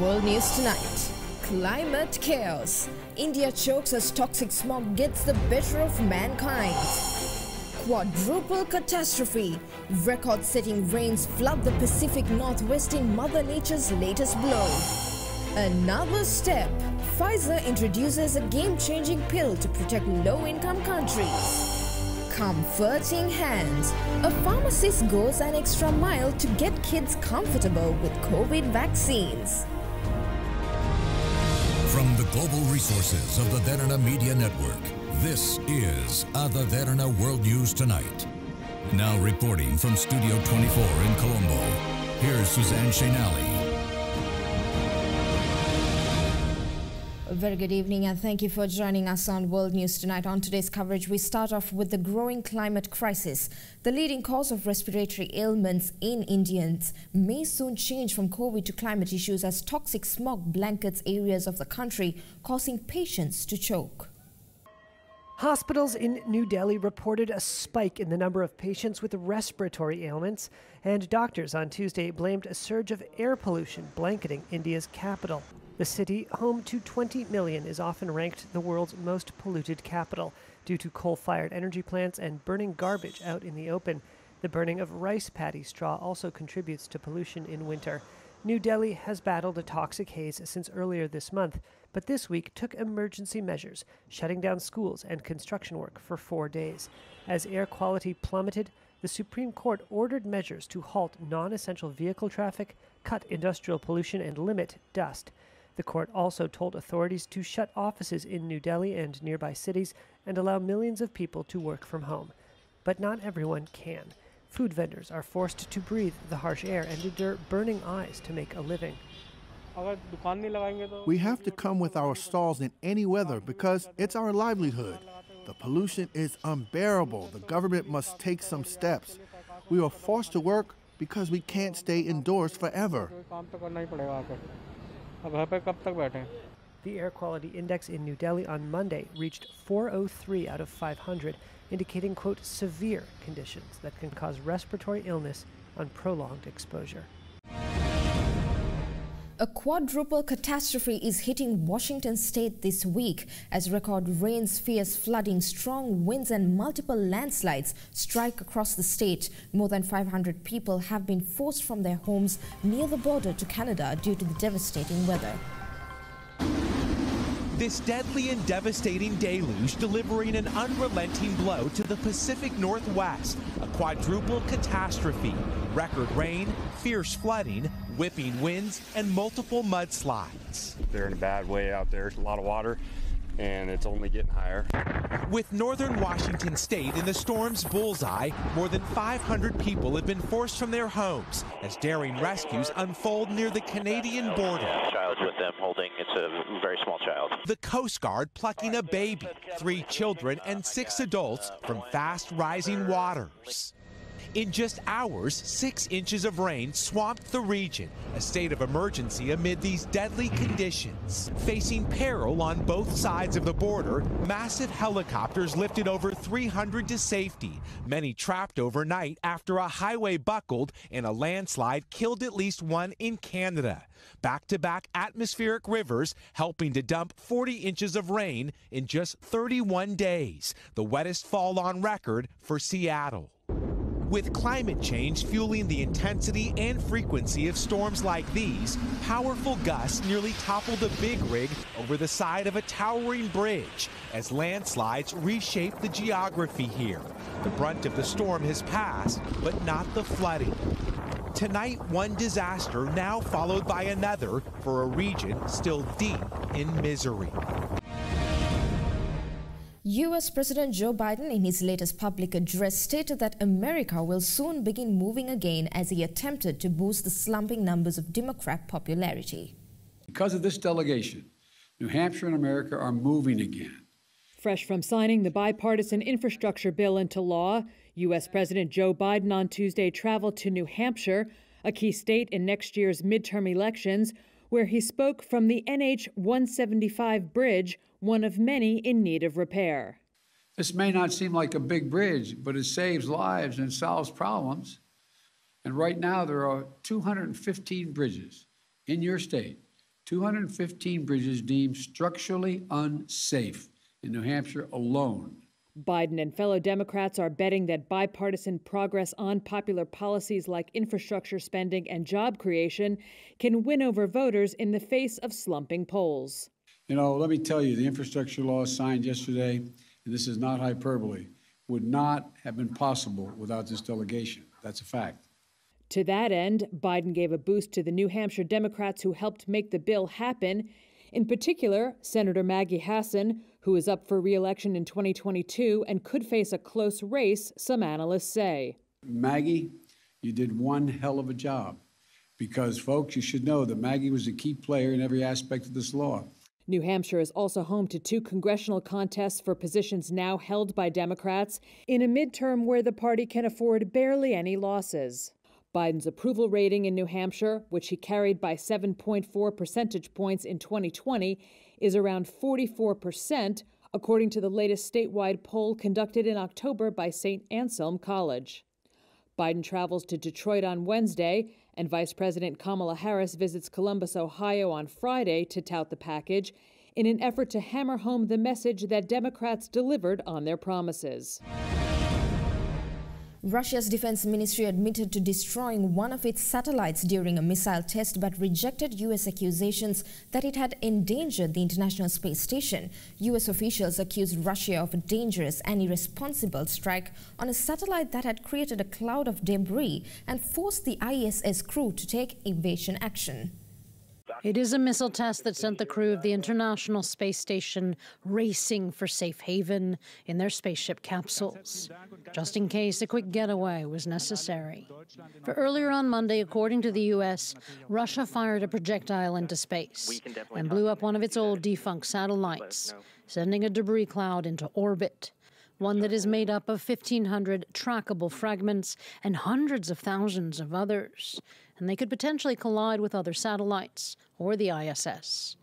World News Tonight. Climate chaos. India chokes as toxic smog gets the better of mankind. Quadruple catastrophe. Record setting rains flood the Pacific Northwest in Mother Nature's latest blow. Another step. Pfizer introduces a game changing pill to protect low income countries. Comforting hands. A pharmacist goes an extra mile to get kids comfortable with COVID vaccines. From the global resources of the Derana Media Network, this is Ada Derana World News Tonight. Now reporting from Studio 24 in Colombo, here's Suzanne Shenali. Very good evening and thank you for joining us on World News Tonight. On today's coverage, we start off with the growing climate crisis. The leading cause of respiratory ailments in Indians may soon change from COVID to climate issues as toxic smog blankets areas of the country, causing patients to choke. Hospitals in New Delhi reported a spike in the number of patients with respiratory ailments, and doctors on Tuesday blamed a surge of air pollution blanketing India's capital. The city, home to 20 million, is often ranked the world's most polluted capital due to coal fired energy plants and burning garbage out in the open. The burning of rice paddy straw also contributes to pollution in winter. New Delhi has battled a toxic haze since earlier this month, but this week took emergency measures, shutting down schools and construction work for four days. As air quality plummeted, the Supreme Court ordered measures to halt non essential vehicle traffic, cut industrial pollution, and limit dust. The court also told authorities to shut offices in New Delhi and nearby cities and allow millions of people to work from home. But not everyone can. Food vendors are forced to breathe the harsh air and endure burning eyes to make a living. We have to come with our stalls in any weather because it's our livelihood. The pollution is unbearable. The government must take some steps. We are forced to work because we can't stay indoors forever. The air quality index in New Delhi on Monday reached 403 out of 500, indicating, quote, severe conditions that can cause respiratory illness on prolonged exposure. A quadruple catastrophe is hitting Washington state this week as record rains, fierce flooding, strong winds and multiple landslides strike across the state. More than 500 people have been forced from their homes near the border to Canada due to the devastating weather. This deadly and devastating deluge delivering an unrelenting blow to the Pacific Northwest, a quadruple catastrophe. Record rain, fierce flooding, whipping winds, and multiple mudslides. They're in a bad way out there, a lot of water and it's only getting higher. With northern Washington state in the storm's bullseye, more than 500 people have been forced from their homes as daring rescues unfold near the Canadian border. Child's with them holding, it's a very small child. The Coast Guard plucking a baby, three children and six adults from fast rising waters. In just hours, six inches of rain swamped the region, a state of emergency amid these deadly conditions. Facing peril on both sides of the border, massive helicopters lifted over 300 to safety, many trapped overnight after a highway buckled and a landslide killed at least one in Canada. Back to back atmospheric rivers helping to dump 40 inches of rain in just 31 days, the wettest fall on record for Seattle. With climate change fueling the intensity and frequency of storms like these, powerful gusts nearly toppled a big rig over the side of a towering bridge as landslides reshape the geography here. The brunt of the storm has passed, but not the flooding. Tonight, one disaster now followed by another for a region still deep in misery. US President Joe Biden, in his latest public address, stated that America will soon begin moving again as he attempted to boost the slumping numbers of Democrat popularity. Because of this delegation, New Hampshire and America are moving again. Fresh from signing the bipartisan infrastructure bill into law, U.S. President Joe Biden on Tuesday traveled to New Hampshire, a key state in next year's midterm elections, where he spoke from the NH 175 bridge one of many in need of repair. This may not seem like a big bridge, but it saves lives and solves problems. And right now, there are 215 bridges in your state 215 bridges deemed structurally unsafe in New Hampshire alone. Biden and fellow Democrats are betting that bipartisan progress on popular policies like infrastructure spending and job creation can win over voters in the face of slumping polls. You know, let me tell you, the infrastructure law signed yesterday, and this is not hyperbole, would not have been possible without this delegation. That's a fact. To that end, Biden gave a boost to the New Hampshire Democrats who helped make the bill happen. In particular, Senator Maggie Hassan, who is up for re election in 2022 and could face a close race, some analysts say. Maggie, you did one hell of a job. Because, folks, you should know that Maggie was a key player in every aspect of this law. New Hampshire is also home to two congressional contests for positions now held by Democrats in a midterm where the party can afford barely any losses. Biden's approval rating in New Hampshire, which he carried by 7.4 percentage points in 2020, is around 44%, according to the latest statewide poll conducted in October by St. Anselm College. Biden travels to Detroit on Wednesday, and Vice President Kamala Harris visits Columbus, Ohio on Friday to tout the package in an effort to hammer home the message that Democrats delivered on their promises. Russia's defense ministry admitted to destroying one of its satellites during a missile test but rejected U.S. accusations that it had endangered the International Space Station. U.S. officials accused Russia of a dangerous and irresponsible strike on a satellite that had created a cloud of debris and forced the ISS crew to take evasion action. It is a missile test that sent the crew of the International Space Station racing for safe haven in their spaceship capsules, just in case a quick getaway was necessary. For earlier on Monday, according to the U.S., Russia fired a projectile into space and blew up one of its old defunct satellites, sending a debris cloud into orbit one that is made up of 1,500 trackable fragments and hundreds of thousands of others and they could potentially collide with other satellites or the ISS.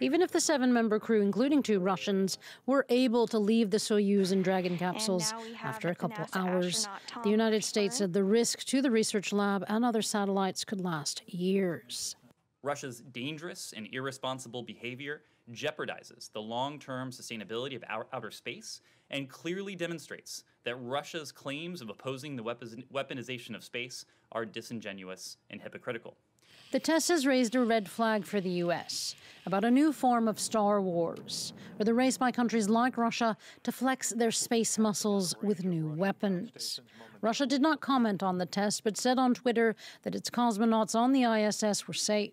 Even if the seven member crew, including two Russians, were able to leave the Soyuz and Dragon capsules after a couple hours, the United States said the risk to the research lab and other satellites could last years. Russia's dangerous and irresponsible behavior jeopardizes the long term sustainability of our outer space and clearly demonstrates that Russia's claims of opposing the weaponization of space are disingenuous and hypocritical. The test has raised a red flag for the U.S. about a new form of Star Wars, or the race by countries like Russia to flex their space muscles with new weapons. Russia did not comment on the test, but said on Twitter that its cosmonauts on the ISS were safe.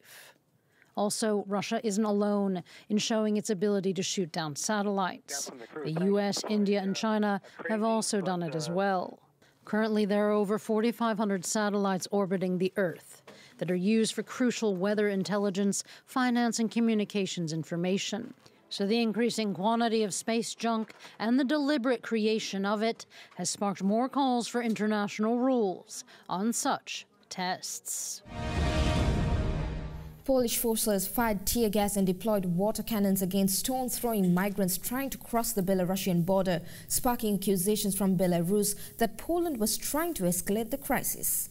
Also, Russia isn't alone in showing its ability to shoot down satellites. The US, India, and China have also done it as well. Currently, there are over 4,500 satellites orbiting the Earth that are used for crucial weather intelligence, finance, and communications information. So, the increasing quantity of space junk and the deliberate creation of it has sparked more calls for international rules on such tests. Polish forces fired tear gas and deployed water cannons against stone-throwing migrants trying to cross the Belarusian border, sparking accusations from Belarus that Poland was trying to escalate the crisis.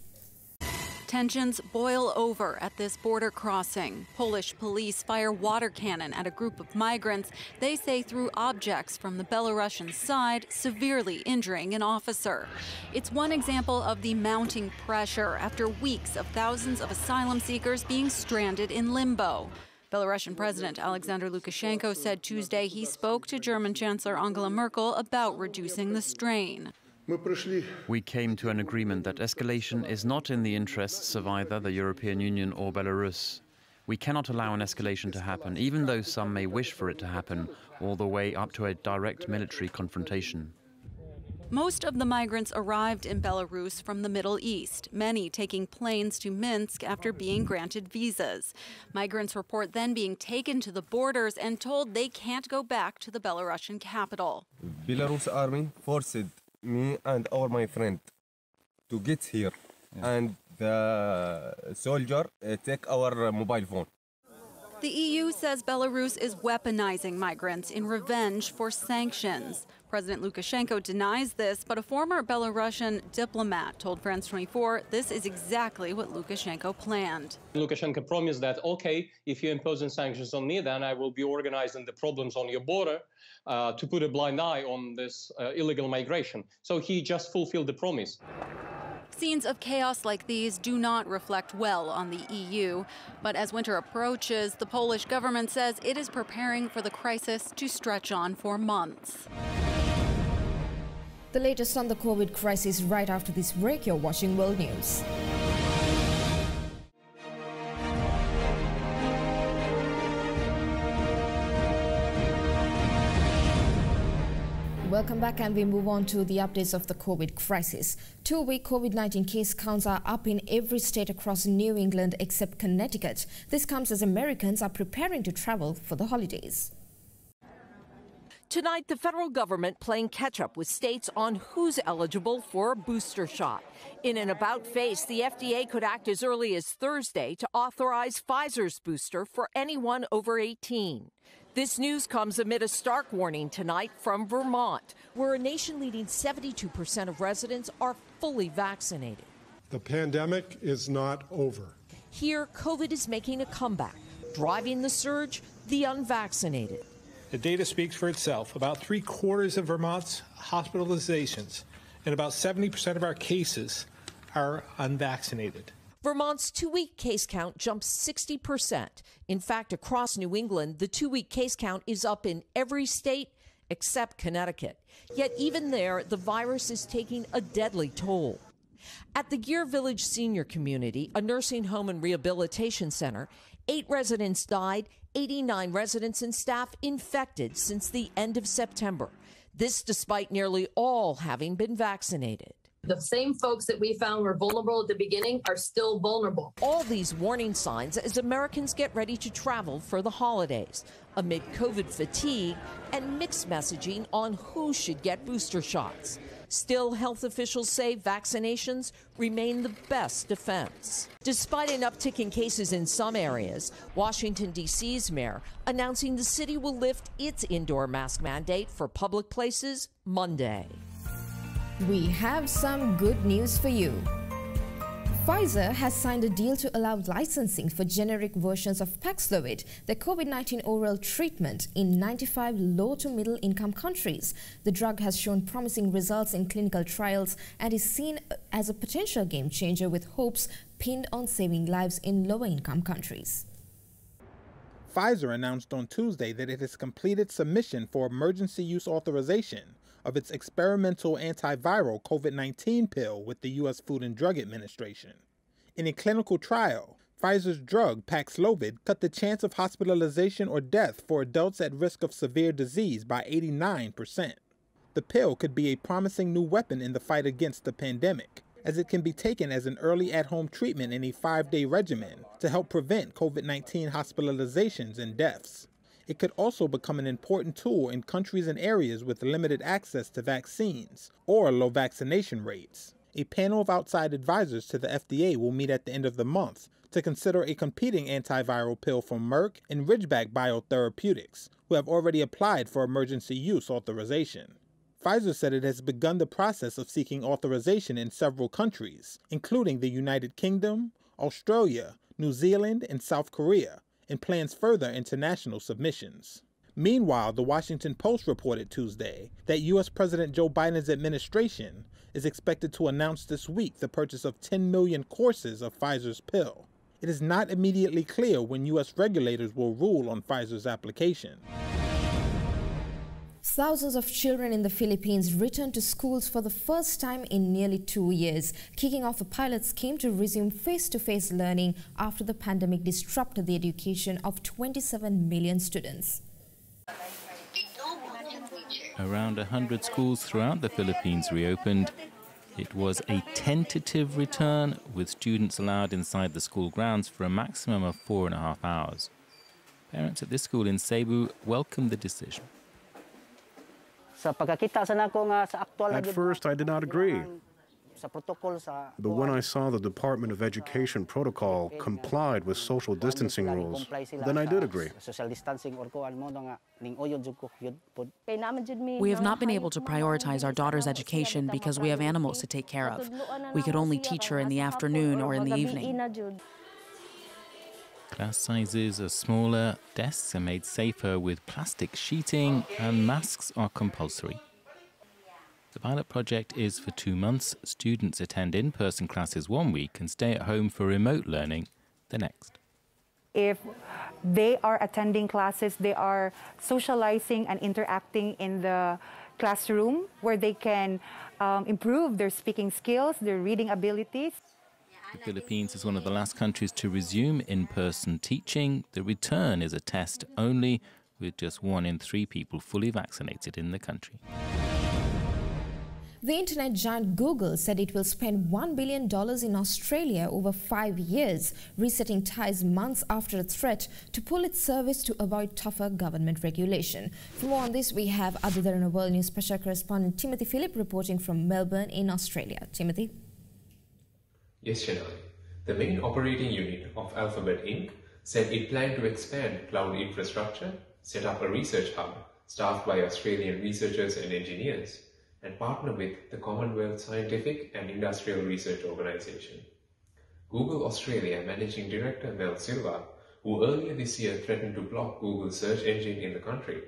Tensions boil over at this border crossing. Polish police fire water cannon at a group of migrants they say threw objects from the Belarusian side, severely injuring an officer. It's one example of the mounting pressure after weeks of thousands of asylum seekers being stranded in limbo. Belarusian President Alexander Lukashenko said Tuesday he spoke to German Chancellor Angela Merkel about reducing the strain. We came to an agreement that escalation is not in the interests of either the European Union or Belarus. We cannot allow an escalation to happen, even though some may wish for it to happen, all the way up to a direct military confrontation. Most of the migrants arrived in Belarus from the Middle East, many taking planes to Minsk after being granted visas. Migrants report then being taken to the borders and told they can't go back to the Belarusian capital. Belarus army forced me and our my friend to get here yeah. and the soldier uh, take our mobile phone the EU says Belarus is weaponizing migrants in revenge for sanctions. President Lukashenko denies this, but a former Belarusian diplomat told France 24 this is exactly what Lukashenko planned. Lukashenko promised that, okay, if you're imposing sanctions on me, then I will be organizing the problems on your border uh, to put a blind eye on this uh, illegal migration. So he just fulfilled the promise. Scenes of chaos like these do not reflect well on the EU. But as winter approaches, the Polish government says it is preparing for the crisis to stretch on for months. The latest on the COVID crisis right after this break. You're watching World News. Welcome back and we move on to the updates of the COVID crisis. Two-week COVID-19 case counts are up in every state across New England except Connecticut. This comes as Americans are preparing to travel for the holidays. Tonight, the federal government playing catch up with states on who's eligible for a booster shot. In an about face, the FDA could act as early as Thursday to authorize Pfizer's booster for anyone over 18. This news comes amid a stark warning tonight from Vermont, where a nation leading 72% of residents are fully vaccinated. The pandemic is not over. Here, COVID is making a comeback, driving the surge, the unvaccinated. The data speaks for itself. About three quarters of Vermont's hospitalizations and about 70% of our cases are unvaccinated. Vermont's two week case count jumped 60%. In fact, across New England, the two week case count is up in every state except Connecticut. Yet, even there, the virus is taking a deadly toll. At the Geer Village Senior Community, a nursing home and rehabilitation center, eight residents died 89 residents and staff infected since the end of September. This despite nearly all having been vaccinated. The same folks that we found were vulnerable at the beginning are still vulnerable. All these warning signs as Americans get ready to travel for the holidays amid COVID fatigue and mixed messaging on who should get booster shots. Still, health officials say vaccinations remain the best defense. Despite an uptick in cases in some areas, Washington, D.C.'s mayor announcing the city will lift its indoor mask mandate for public places Monday. We have some good news for you. Pfizer has signed a deal to allow licensing for generic versions of Paxlovid, the COVID-19 oral treatment, in 95 low to middle income countries. The drug has shown promising results in clinical trials and is seen as a potential game changer with hopes pinned on saving lives in lower income countries. Pfizer announced on Tuesday that it has completed submission for emergency use authorization of its experimental antiviral COVID 19 pill with the U.S. Food and Drug Administration. In a clinical trial, Pfizer's drug Paxlovid cut the chance of hospitalization or death for adults at risk of severe disease by 89%. The pill could be a promising new weapon in the fight against the pandemic, as it can be taken as an early at home treatment in a five day regimen to help prevent COVID 19 hospitalizations and deaths. It could also become an important tool in countries and areas with limited access to vaccines or low vaccination rates. A panel of outside advisors to the FDA will meet at the end of the month to consider a competing antiviral pill from Merck and Ridgeback Biotherapeutics, who have already applied for emergency use authorization. Pfizer said it has begun the process of seeking authorization in several countries, including the United Kingdom, Australia, New Zealand, and South Korea, and plans further international submissions. Meanwhile, the Washington Post reported Tuesday that U.S. President Joe Biden's administration is expected to announce this week the purchase of 10 million courses of Pfizer's pill. It is not immediately clear when U.S. regulators will rule on Pfizer's application. Thousands of children in the Philippines returned to schools for the first time in nearly two years, kicking off a pilot scheme to resume face-to-face -face learning after the pandemic disrupted the education of 27 million students. Around 100 schools throughout the Philippines reopened. It was a tentative return, with students allowed inside the school grounds for a maximum of four and a half hours. Parents at this school in Cebu welcomed the decision. At first, I did not agree. But when I saw the Department of Education protocol complied with social distancing rules, then I did agree. We have not been able to prioritize our daughter's education because we have animals to take care of. We could only teach her in the afternoon or in the evening. Class sizes are smaller, desks are made safer with plastic sheeting, and masks are compulsory. The pilot project is for two months. Students attend in person classes one week and stay at home for remote learning the next. If they are attending classes, they are socializing and interacting in the classroom where they can um, improve their speaking skills, their reading abilities. The Philippines is one of the last countries to resume in person teaching. The return is a test only, with just one in three people fully vaccinated in the country. The internet giant Google said it will spend $1 billion in Australia over five years, resetting ties months after a threat to pull its service to avoid tougher government regulation. For more on this, we have Ada Derana World News special correspondent Timothy Phillip reporting from Melbourne in Australia. Timothy? The main operating unit of Alphabet Inc. said it planned to expand cloud infrastructure, set up a research hub staffed by Australian researchers and engineers, and partner with the Commonwealth Scientific and Industrial Research Organisation. Google Australia Managing Director Mel Silva, who earlier this year threatened to block Google's search engine in the country,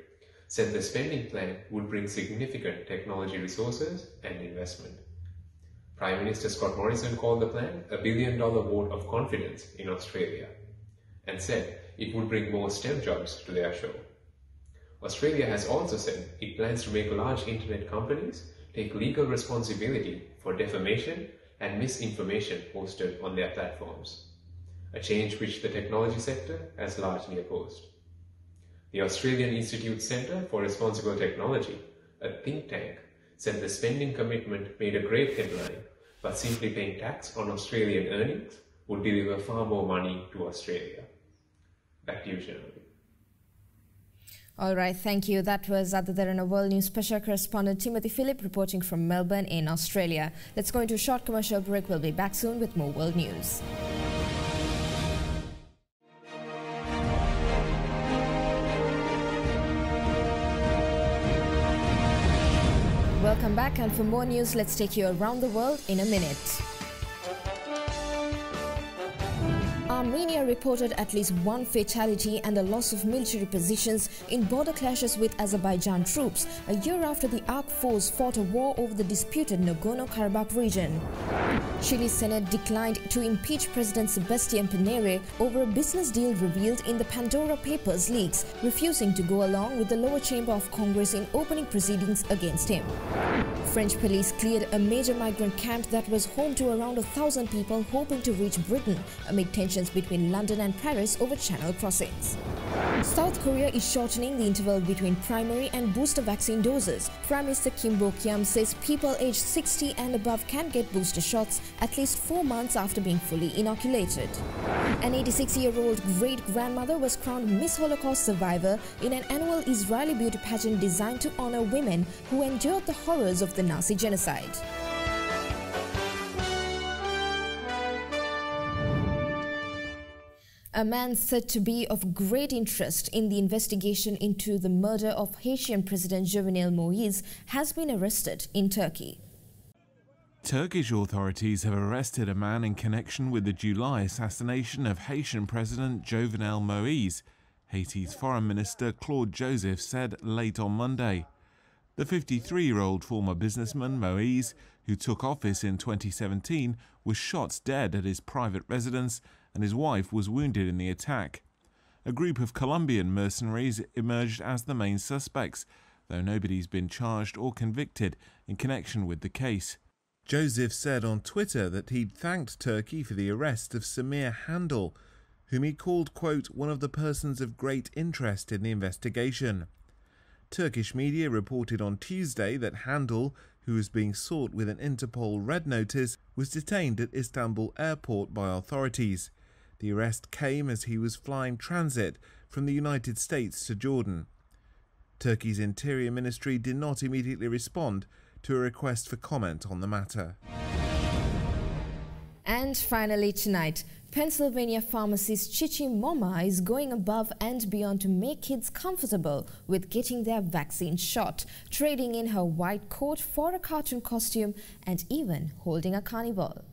said the spending plan would bring significant technology resources and investment. Prime Minister Scott Morrison called the plan a billion dollar vote of confidence in Australia and said it would bring more STEM jobs to their show. Australia has also said it plans to make large internet companies take legal responsibility for defamation and misinformation posted on their platforms, a change which the technology sector has largely opposed. The Australian Institute Centre for Responsible Technology, a think tank, said the spending commitment made a great headline, but simply paying tax on Australian earnings would deliver far more money to Australia. Back to you, Shannon. All right, thank you. That was Ada Derana World News special correspondent Timothy Phillip reporting from Melbourne in Australia. Let's go into a short commercial break. We'll be back soon with more world news. Welcome back, and for more news, let's take you around the world in a minute. Armenia reported at least one fatality and the loss of military positions in border clashes with Azerbaijan troops, a year after the ARC force fought a war over the disputed Nagorno-Karabakh region. Chile's Senate declined to impeach President Sebastian Pinera over a business deal revealed in the Pandora Papers leaks, refusing to go along with the lower chamber of Congress in opening proceedings against him. French police cleared a major migrant camp that was home to around a thousand people hoping to reach Britain amid tensions between London and Paris over channel crossings. South Korea is shortening the interval between primary and booster vaccine doses. Prime Minister Kim Boo-kyum says people aged 60 and above can get booster shots at least four months after being fully inoculated. An 86-year-old great-grandmother was crowned Miss Holocaust Survivor in an annual Israeli beauty pageant designed to honor women who endured the horrors of the Nazi genocide. A man said to be of great interest in the investigation into the murder of Haitian President Jovenel Moise has been arrested in Turkey. Turkish authorities have arrested a man in connection with the July assassination of Haitian President Jovenel Moise, Haiti's Foreign Minister Claude Joseph said late on Monday. The 53 year old former businessman Moise, who took office in 2017, was shot dead at his private residence and his wife was wounded in the attack. A group of Colombian mercenaries emerged as the main suspects, though nobody's been charged or convicted in connection with the case. Joseph said on Twitter that he'd thanked Turkey for the arrest of Samir Handal, whom he called, quote, one of the persons of great interest in the investigation. Turkish media reported on Tuesday that Handal, who was being sought with an Interpol red notice, was detained at Istanbul airport by authorities. The arrest came as he was flying transit from the United States to Jordan. Turkey's Interior Ministry did not immediately respond to a request for comment on the matter. And finally tonight, Pennsylvania pharmacist Chichi Moma is going above and beyond to make kids comfortable with getting their vaccine shot, trading in her white coat for a cartoon costume and even holding a carnival.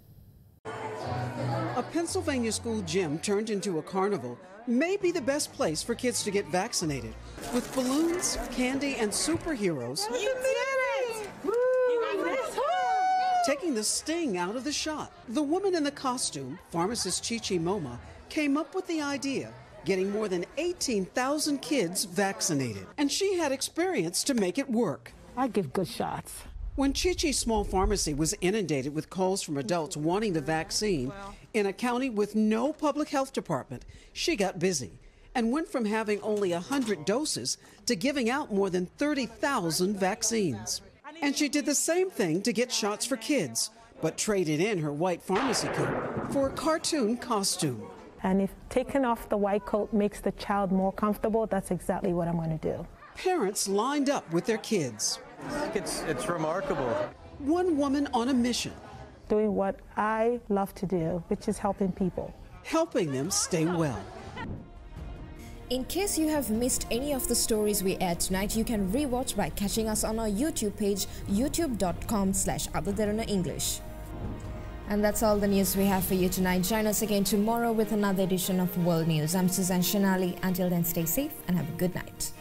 A Pennsylvania school gym turned into a carnival may be the best place for kids to get vaccinated. With balloons, candy, and superheroes. You did it! Taking the sting out of the shot, the woman in the costume, pharmacist Chichi Moma, came up with the idea getting more than 18,000 kids vaccinated. And she had experience to make it work. I give good shots. When Chichi's small pharmacy was inundated with calls from adults wanting the vaccine, in a county with no public health department, she got busy and went from having only 100 doses to giving out more than 30,000 vaccines. And she did the same thing to get shots for kids, but traded in her white pharmacy coat for a cartoon costume. And if taking off the white coat makes the child more comfortable, that's exactly what I'm going to do. Parents lined up with their kids. It's, it's remarkable. One woman on a mission. Doing what I love to do, which is helping people. Helping them stay well. In case you have missed any of the stories we aired tonight, you can rewatch by catching us on our YouTube page, youtube.com slash English. And that's all the news we have for you tonight. Join us again tomorrow with another edition of World News. I'm Suzanne Shanali. Until then, stay safe and have a good night.